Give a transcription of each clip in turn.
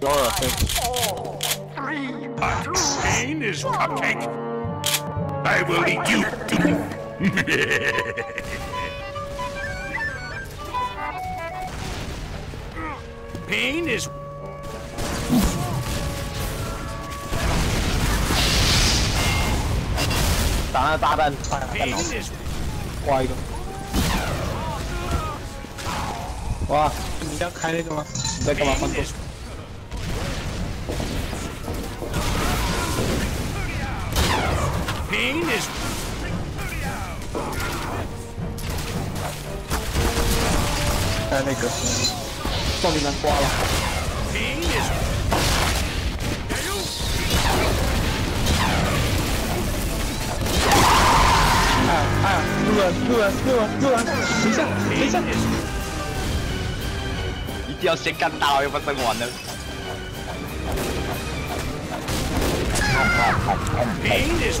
low 了， Pain is cupcake. I will eat you. Pain is 打那炸弹，炸弹 pain is 挂一个。哇，你要开那个吗？你在干嘛？放 pain 动 is。Pain is 开那个，少林南瓜了。路人路人路人，等一下等一下一定要先干到，要不然登完了。pain is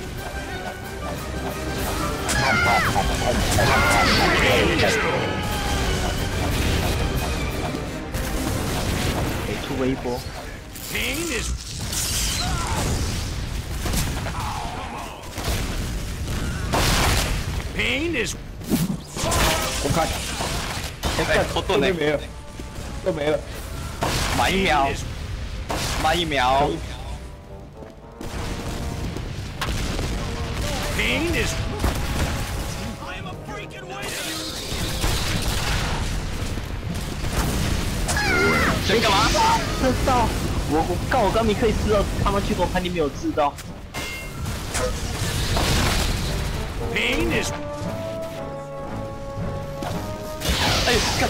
给出个一波，pain is pain is 我看，哎，拖盾呢？都没了，都没了。慢一秒 pain，is 慢一秒。pain is 想干嘛？这到我我告我刚你可以吃到，他妈去给我盘你没有吃到。pain is 哎呦，干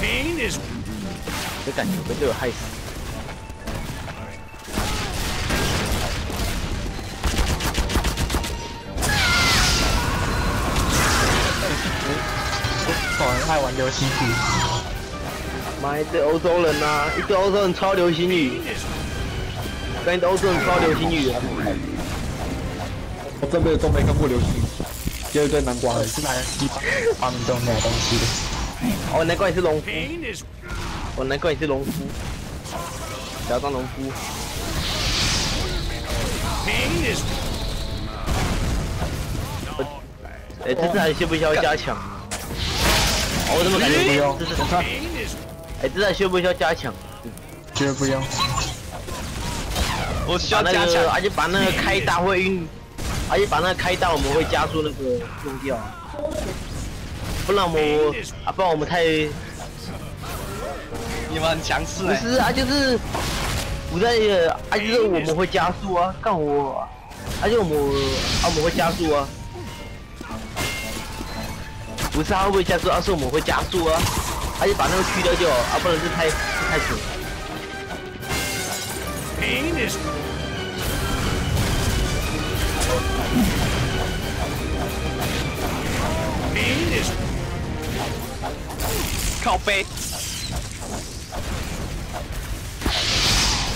！pain is 这感觉被队友害死。好人爱玩流星雨，妈一堆欧洲人呐、一堆欧洲人超流星雨，pain is 跟一堆欧洲人超流星雨啊！我这辈子都没看过流星雨。只有一堆南瓜人是哪来地方发明这种鸟东西的。哦，难怪你是农夫 is 哦，难怪你是农夫，不要当农夫。哎，这次还需不需要加强？哦，我怎么感觉不用这是我看 pain is 哎，这次还需不需要加强？绝对不要。我需要加强，而且把那个开大会运，而且把那个开大我们会加速那个用掉，不然我们啊，不然我们太 你们很强势不是啊，就是我在呃啊，就是我们会加速啊，干活，而且我们啊我们会加速啊，不是他会不会加速，而是我们会加速啊，而且把那个去掉就好，啊不然是太是太久。 pain is ，pain is 靠背，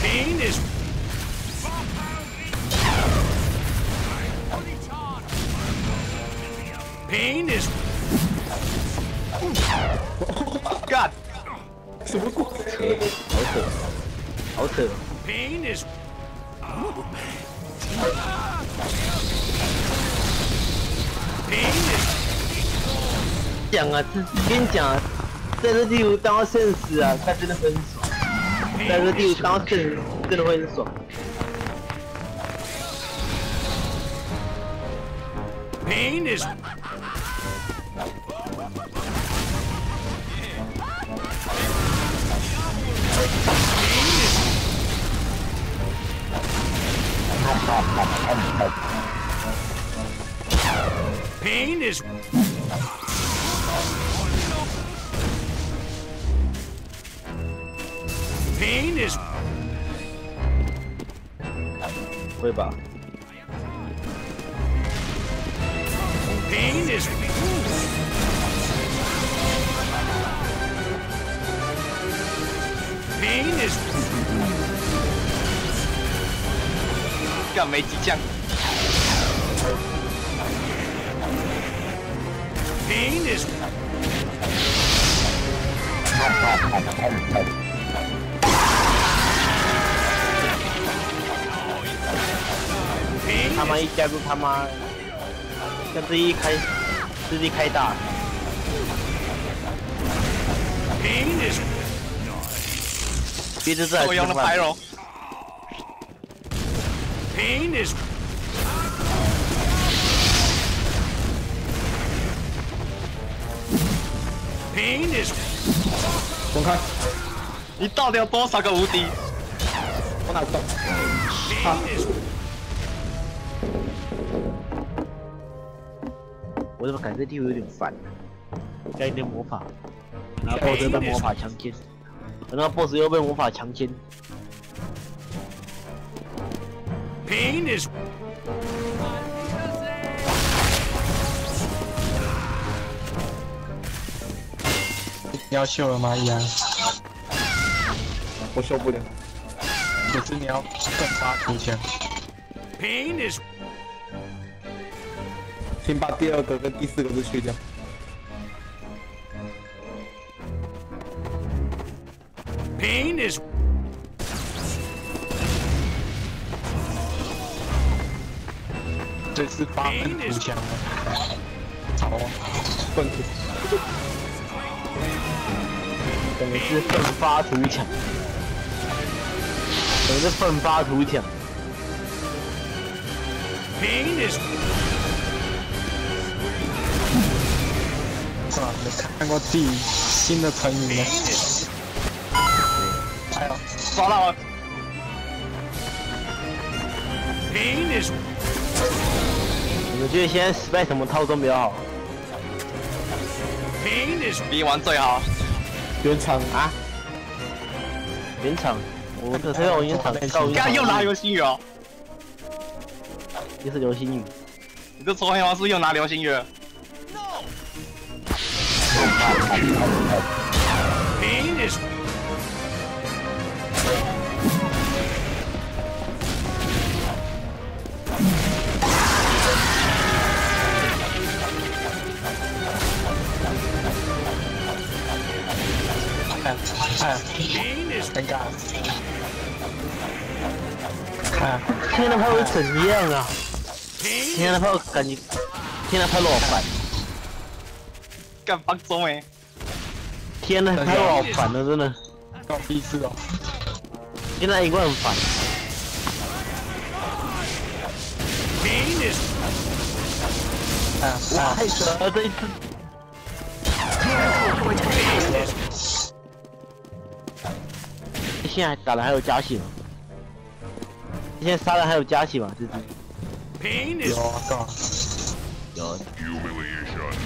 pain is pain is 什么鬼？好扯，好扯。pain is 讲啊，这跟你讲啊，在这地图当圣死啊，他真的很爽。在这地图当圣真的会很爽。pain is，pain is，Pain is 会吧？pain is 干没激将，pain is 他妈一加入他妈，跟这一开，这一开大，pain is 别的这我用了吃饭。拍肉，pain is，pain is 滚开！你到底有多少个无敌？我哪懂？pain is 我怎么感觉这地图有点烦？加一点魔法，然后 BOSS 又被魔法强奸，然后 BOSS 又被魔法强奸，pain is 你要秀了吗？依然，我受不了。可是你要奋发图强，pain is 请把第二个跟第四个都去掉。pain is 这是八分图强了。好啊，粪土。等于是奋发图强，等于是奋发图强。pain is 是吧？你看过自己新的成语吗？哎呦，抓到了，pain is 你们觉得现在失败什么套装比较好？pain is 比玩最好。原厂啊？原厂，我可是用原厂告原厂，刚又拿流星雨哦，又是流星雨，你这臭黑王是不是又拿流星雨了？尴尬。哎，天的炮会怎样啊？pain 天的炮感觉，天的炮老烦，干放中哎，天的炮好烦了，真的，关我屁事哦。现在一个很烦。pain is 哎哎，太扯了，这一次。现在打的还有加血吗？现在杀了还有加血吗？这只 pain is 有啊，干嘛？有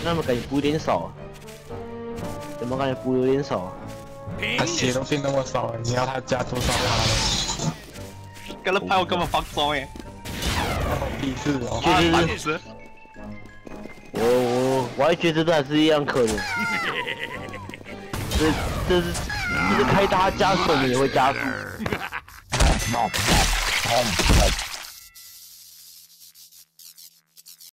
那么感觉补有点少啊？怎么感觉补有点少啊？他血都变那么少了，你要他加多少他？跟他拍我根本放松哎，关我屁事哦。确实我我我还觉得这还是一样可怜。这这是这是开大加速，你也会加速。